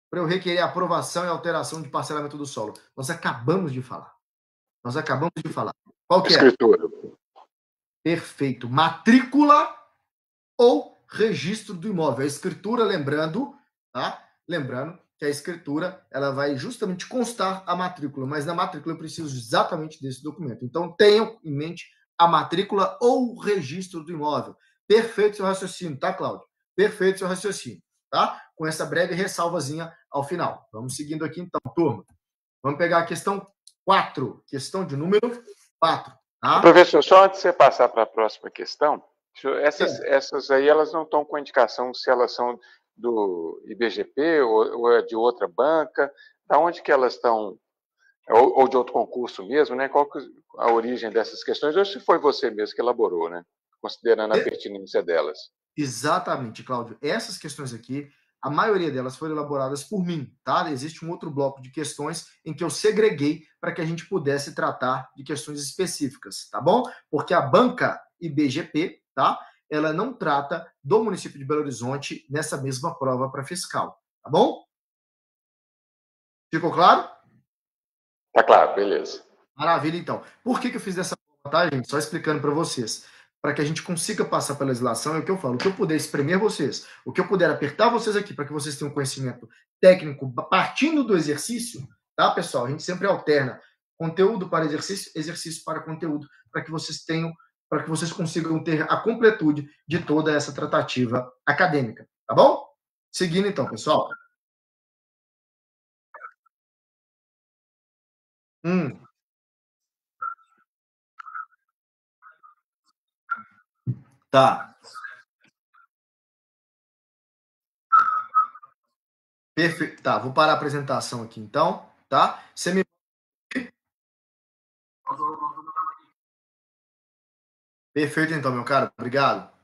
para eu requerer aprovação e alteração de parcelamento do solo. Nós acabamos de falar. Nós acabamos de falar. Qual que é?
Escritura.
Perfeito. Matrícula ou registro do imóvel. A escritura, lembrando, tá? Lembrando que a escritura ela vai justamente constar a matrícula, mas na matrícula eu preciso exatamente desse documento. Então tenham em mente a matrícula ou o registro do imóvel. Perfeito seu raciocínio, tá, Cláudio? Perfeito seu raciocínio, tá? Com essa breve ressalvazinha ao final. Vamos seguindo aqui então, turma. Vamos pegar a questão 4, questão de número 4. Tá?
Professor, só antes de você passar para a próxima questão, essas, é. essas aí elas não estão com indicação se elas são do IBGP ou, ou é de outra banca, da onde que elas estão, ou, ou de outro concurso mesmo, né? Qual que a origem dessas questões, ou se foi você mesmo que elaborou, né? Considerando a é. pertinência delas.
Exatamente, Cláudio. Essas questões aqui, a maioria delas foram elaboradas por mim, tá? Existe um outro bloco de questões em que eu segreguei para que a gente pudesse tratar de questões específicas, tá bom? Porque a banca IBGP, tá? Ela não trata do município de Belo Horizonte nessa mesma prova para fiscal, tá bom? Ficou claro?
Tá claro, beleza.
Maravilha, então. Por que, que eu fiz dessa forma, tá, gente? Só explicando para vocês para que a gente consiga passar pela legislação, é o que eu falo, o que eu puder espremer vocês, o que eu puder apertar vocês aqui para que vocês tenham conhecimento técnico partindo do exercício, tá, pessoal? A gente sempre alterna conteúdo para exercício, exercício para conteúdo, para que vocês tenham, para que vocês consigam ter a completude de toda essa tratativa acadêmica, tá bom? Seguindo então, pessoal. Hum, Tá. Perfeito. Tá, vou parar a apresentação aqui então, tá? Você me. Perfeito, então, meu caro. Obrigado.